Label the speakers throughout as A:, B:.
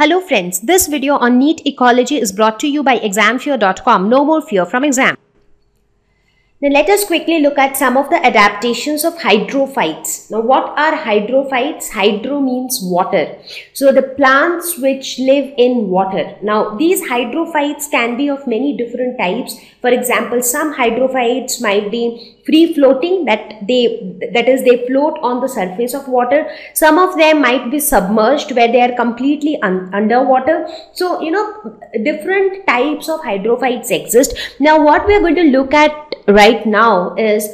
A: Hello friends, this video on NEET ecology is brought to you by examfear.com. No more fear from exam. Now let us quickly look at some of the adaptations of hydrophytes. Now what are hydrophytes? Hydro means water. So the plants which live in water. Now these hydrophytes can be of many different types. For example, some hydrophytes might be free floating that they that is they float on the surface of water. Some of them might be submerged where they are completely un underwater. So you know different types of hydrophytes exist. Now what we are going to look at right now is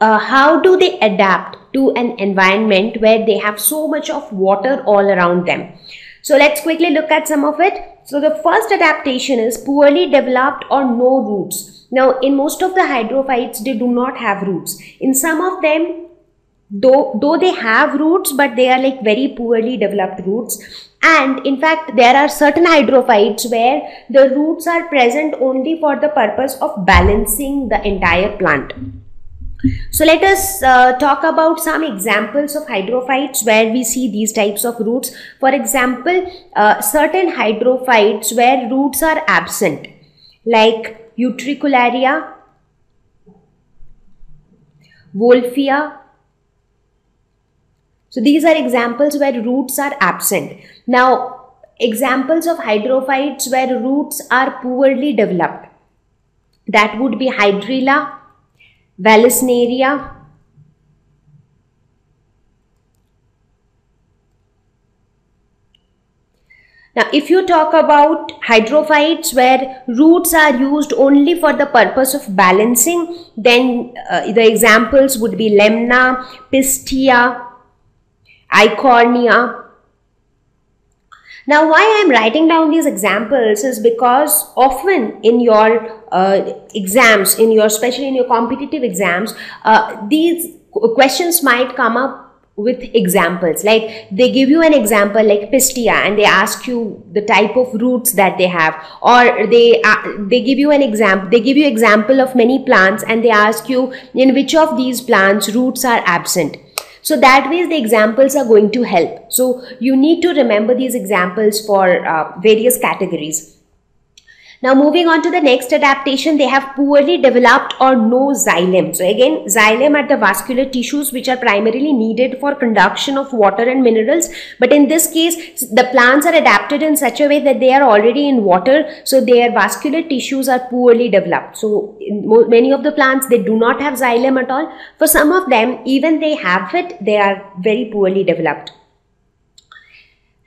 A: uh, how do they adapt to an environment where they have so much of water all around them. So let's quickly look at some of it. So the first adaptation is poorly developed or no roots. Now in most of the hydrophytes, they do not have roots. In some of them, though, though they have roots, but they are like very poorly developed roots and in fact there are certain hydrophytes where the roots are present only for the purpose of balancing the entire plant so let us uh, talk about some examples of hydrophytes where we see these types of roots for example uh, certain hydrophytes where roots are absent like utricularia wolffia so these are examples where roots are absent. Now, examples of hydrophytes where roots are poorly developed. That would be Hydrilla, Vallisneria, Now, if you talk about hydrophytes where roots are used only for the purpose of balancing, then uh, the examples would be Lemna, Pistia, Eichhornia. Now why I am writing down these examples is because often in your uh, exams, in your especially in your competitive exams, uh, these questions might come up with examples. Like they give you an example like pistia and they ask you the type of roots that they have. Or they uh, they give you an example they give you example of many plants and they ask you in which of these plants roots are absent so that way the examples are going to help. So you need to remember these examples for uh, various categories. Now moving on to the next adaptation, they have poorly developed or no xylem. So again, xylem are the vascular tissues which are primarily needed for conduction of water and minerals. But in this case, the plants are adapted in such a way that they are already in water. So their vascular tissues are poorly developed. So many of the plants, they do not have xylem at all. For some of them, even they have it, they are very poorly developed.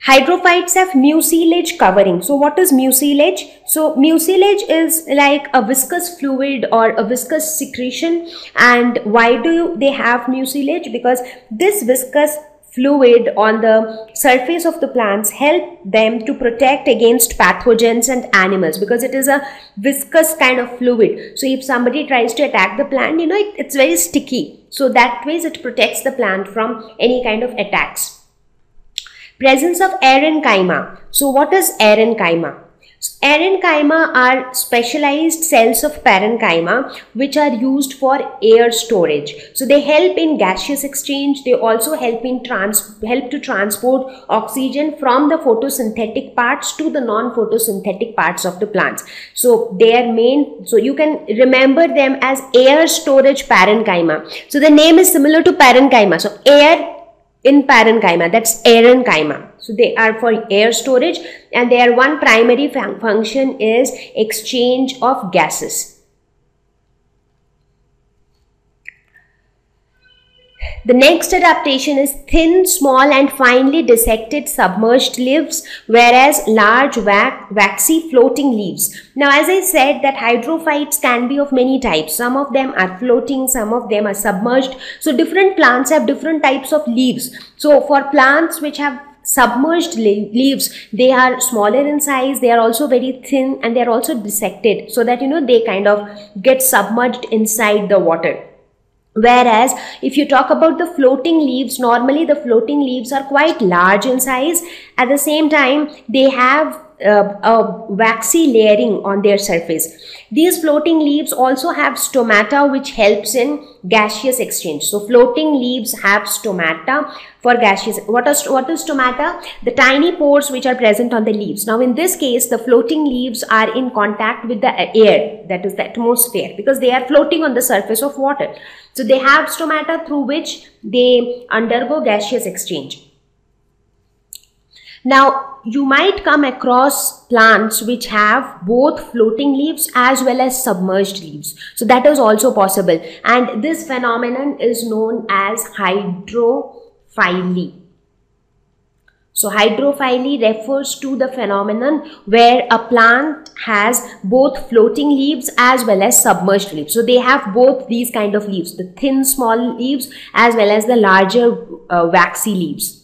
A: Hydrophytes have mucilage covering. So what is mucilage? So mucilage is like a viscous fluid or a viscous secretion. And why do they have mucilage? Because this viscous fluid on the surface of the plants help them to protect against pathogens and animals because it is a viscous kind of fluid. So if somebody tries to attack the plant, you know, it, it's very sticky. So that way it protects the plant from any kind of attacks. Presence of aerenchyma. So what is aerenchyma? Aerenchyma are specialized cells of parenchyma which are used for air storage. So they help in gaseous exchange. They also help in trans help to transport oxygen from the photosynthetic parts to the non-photosynthetic parts of the plants. So their main, so you can remember them as air storage parenchyma. So the name is similar to parenchyma. So air in parenchyma that's aerenchyma so they are for air storage and their one primary fun function is exchange of gases The next adaptation is thin, small and finely dissected submerged leaves whereas large waxy floating leaves. Now as I said that hydrophytes can be of many types. Some of them are floating, some of them are submerged. So different plants have different types of leaves. So for plants which have submerged leaves they are smaller in size they are also very thin and they are also dissected so that you know they kind of get submerged inside the water Whereas if you talk about the floating leaves, normally the floating leaves are quite large in size. At the same time, they have uh, a waxy layering on their surface. These floating leaves also have stomata which helps in gaseous exchange. So floating leaves have stomata for gaseous. What, is, what is stomata? The tiny pores which are present on the leaves. Now in this case the floating leaves are in contact with the air that is the atmosphere because they are floating on the surface of water. So they have stomata through which they undergo gaseous exchange. Now, you might come across plants which have both floating leaves as well as submerged leaves. So that is also possible. And this phenomenon is known as heterophylly. So heterophylly refers to the phenomenon where a plant has both floating leaves as well as submerged leaves. So they have both these kind of leaves, the thin small leaves as well as the larger uh, waxy leaves.